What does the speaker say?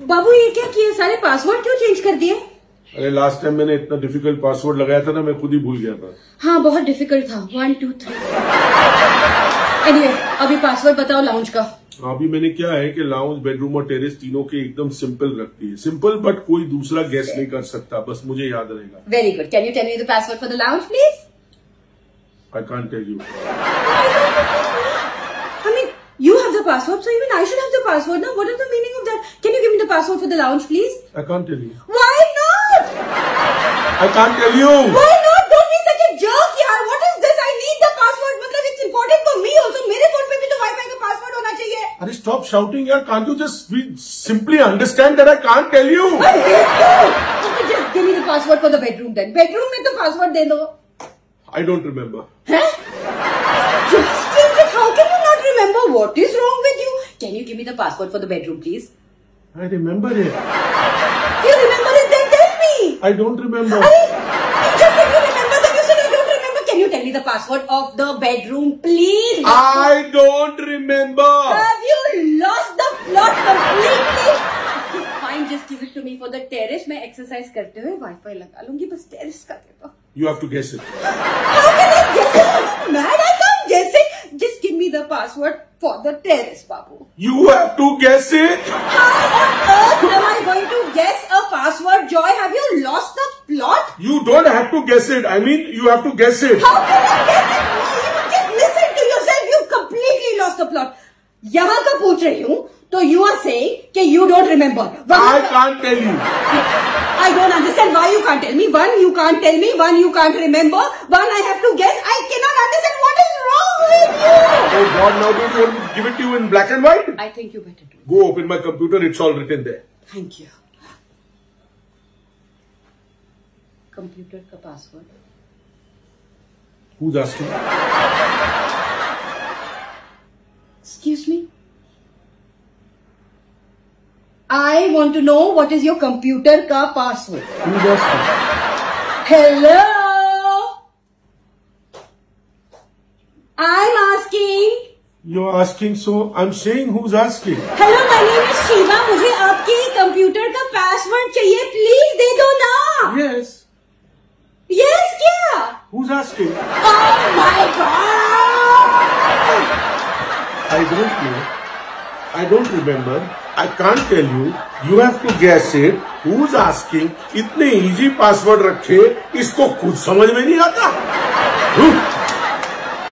बाबू ये क्या किए सारे पासवर्ड क्यों चेंज कर दिए? अरे लास्ट टाइम मैंने इतना डिफ़िकल्ट पासवर्ड लगाया था ना मैं खुद ही भूल गया था। हाँ बहुत डिफ़िकल्ट था। वन टू थ्री एनीवे अभी पासवर्ड बताओ लाउंज का। अभी मैंने क्या है कि लाउंज बेडरूम और टेरेस तीनों के एकदम सिंपल रखती है सिंपल बट कोई दूसरा गेस नहीं कर सकता। बस मुझे याद रहेगा। Very good can you tell me the password for the lounge please I can't tell you the password, so even I should have the password now. What is the meaning of that? Can you give me the password for the lounge, please? I can't tell you Why not? I can't tell you Why not? Don't be such a jerk, yaar. What is this? I need the password. मतलब it's important for me also. मेरे phone पे भी तो wifi का password होना चाहिए. अरे stop shouting यार can't you just simply understand that I can't tell you I hate you. Okay, just give me the password for the bedroom then. Bedroom में तो password दे दो. आई don't remember Huh? give me the password for the bedroom, please? I remember it If you remember it, then tell me. I don't remember Arey, you just said you remember, then you said I don't remember. Can you tell me the password of the bedroom, please? I don't remember Have you lost the plot completely? Okay, fine, just give it to me for the terrace. मैं exercise करते हुए wifi लगा लूंगी बस terrace का दे दो. You have to guess it How can I guess it? Are you mad? me the password for the terrace, Babu. You have to guess it How on earth am I going to guess a password? Joy, have you lost the plot? You don't have to guess it. I mean, you have to guess it. How can I guess it? No, you just listen to yourself. You've completely lost the plot. यहाँ का पूछ रही हूँ तो you are saying कि you don't remember. वहाँ I का- can't tell you. I don't understand why you can't tell me. One, you can't tell me. One, you can't remember. One, I have to guess. I cannot understand what is wrong my God, now don't you want to give it to you in black and white? I think you better do it. Go open my computer, it's all written there. Thank you. Computer ka password. Who's asking? Excuse me? I want to know what is your computer ka password. Who's asking? Hello? I'm you are asking so I am saying who is asking hello my name is Shiva मुझे आपके computer का password चाहिए. Please दे दो ना. Yes yes क्या? Who is asking oh my god I don't know I don't remember I can't tell you you have to guess it who is asking इतने easy password रखे इसको खुद समझ में नहीं आता?